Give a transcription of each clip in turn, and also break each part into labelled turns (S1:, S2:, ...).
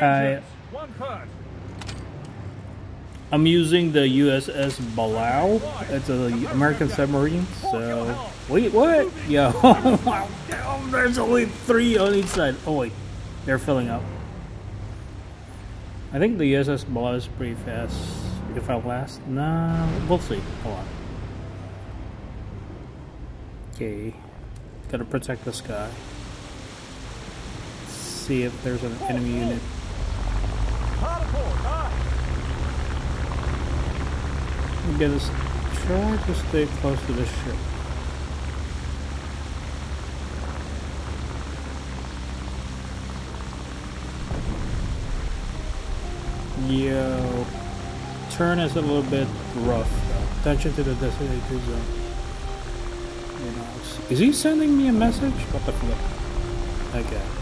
S1: I, I'm using the USS Balao. It's an American submarine. So wait, what? Yo, there's only three on each side. Oh wait, they're filling up. I think the USS Balao is pretty fast. If I last, nah, we'll see. Hold on. Okay, gotta protect this guy. See if there's an enemy unit. I'm gonna try to stay close to this ship. Yo, turn is a little bit rough. Attention to the designated zone. You know, is he sending me a message? What the flip? Okay.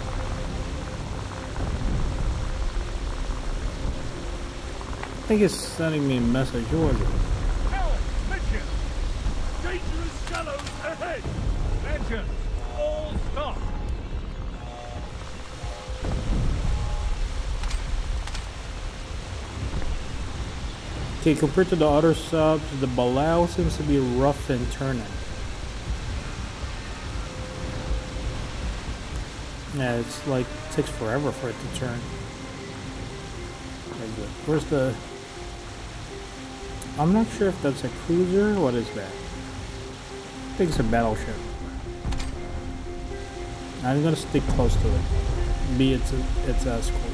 S1: Think it's sending me a message. Who is it? Okay, compared to the other subs, the Balao seems to be rough and turning. Yeah, it's like takes forever for it to turn. Where's the? I'm not sure if that's a cruiser. What is that? I think it's a battleship. I'm gonna stick close to it. Be it's a, it's a escort.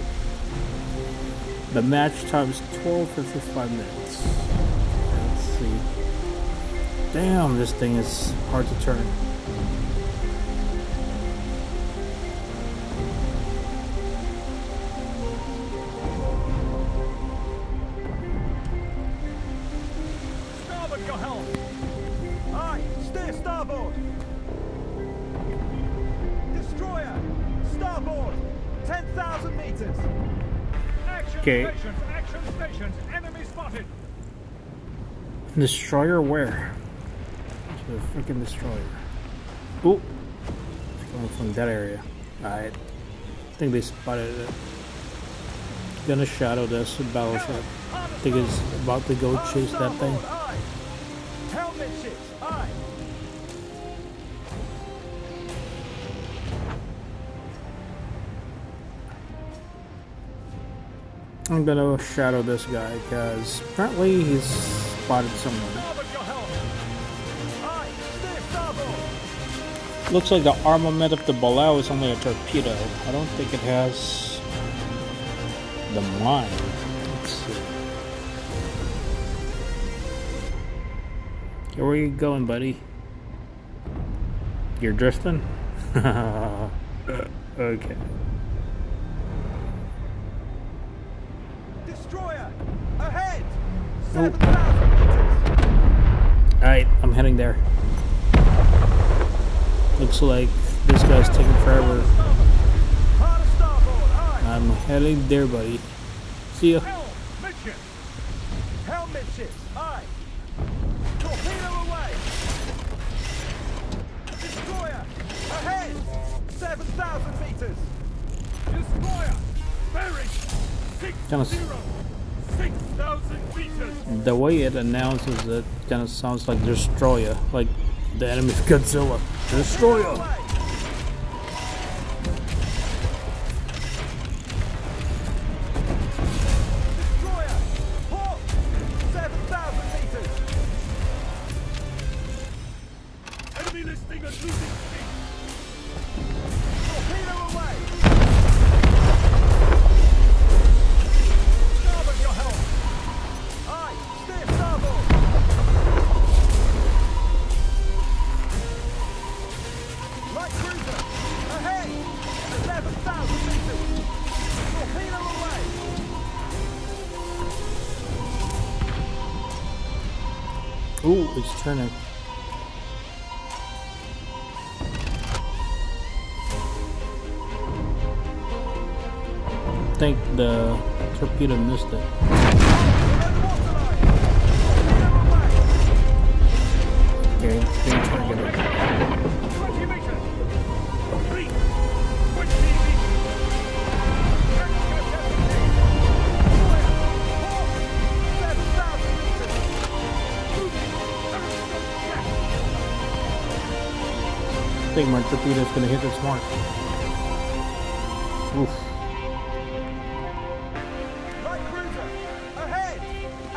S1: The match time is 12:55 minutes. Let's see. Damn, this thing is hard to turn. Okay. Destroyer where? A freaking destroyer. Ooh. It's coming from that area. Alright. I think they spotted it. Gonna shadow this battleship. I think it's about to go chase that thing. I'm gonna shadow this guy because apparently he's spotted someone. Looks like the armament of the Balao is only a torpedo. I don't think it has the mine. Let's see. Where are you going, buddy? You're drifting? okay.
S2: Destroyer! Ahead!
S1: Oh. Alright, I'm heading there. Looks like this guy's taking forever.
S2: Hard starboard! Aye!
S1: I'm heading there, buddy. See ya.
S2: Helm! Midship! Helm midships! Aye! Torpedo away! Destroyer! Ahead! 7,000 meters! Destroyer! Bearing! Six
S1: Thomas.
S2: Zero! 6,000 meters!
S1: The way it announces it kind of sounds like Destroyer, like the enemy Godzilla. Destroyer! Ooh, it's turning. I think the torpedo missed it. Torpedo is going to hit this mark. Oof.
S2: Light cruiser! Ahead!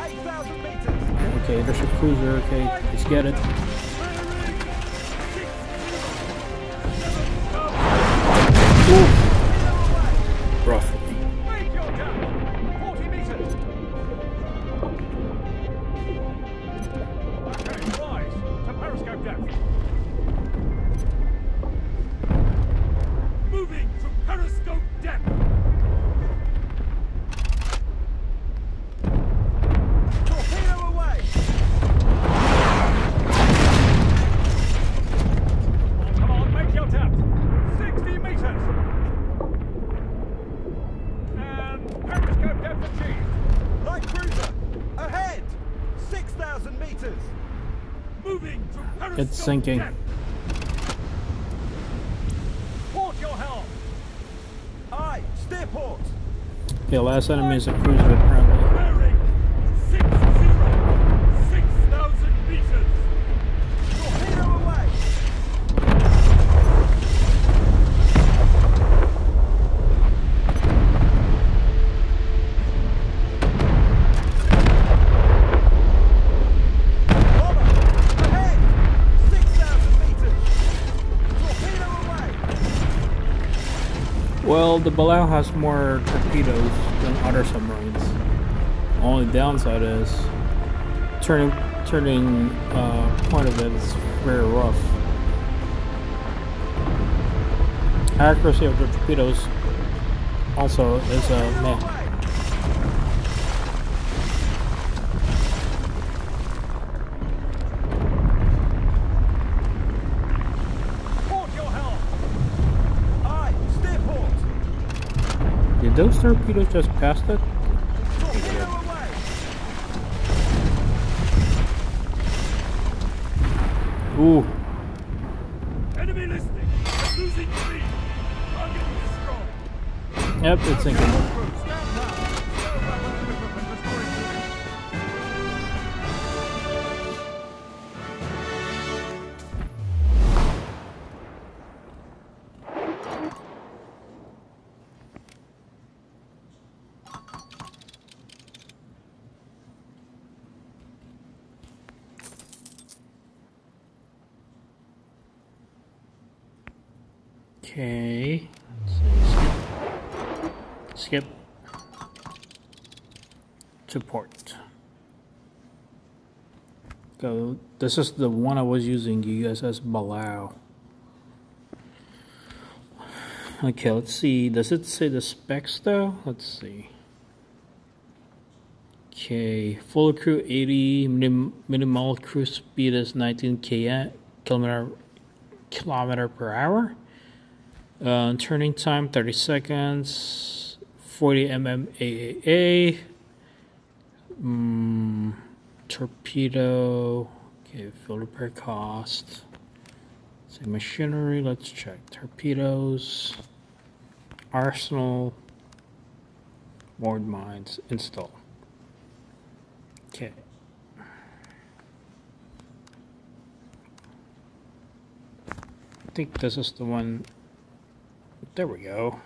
S2: 8,000 meters!
S1: Okay, there's a cruiser. Okay, let's get it. It's sinking.
S2: Port your helm. Aye, steer port.
S1: Okay, last enemy is a cruiser apparently. The Balao has more torpedoes than other submarines. Only downside is turning turning uh, point of it is very rough. Accuracy of the torpedoes also is a uh, meh. Those torpedoes just pass it? Ooh,
S2: Enemy listening. Losing speed. Target destroyed.
S1: yep, it's sinking. Okay. Skip. Skip. To port. Go. This is the one I was using, USS Balao. Okay, let's see. Does it say the specs though? Let's see. Okay, full crew 80, minim, minimal cruise speed is 19 km kilometer kilometer per hour. Uh, turning time 30 seconds. 40 mm AAA. Mm, torpedo. Okay, field repair cost. Say machinery. Let's check torpedoes. Arsenal. Moored mines. Install. Okay. I think this is the one there we go.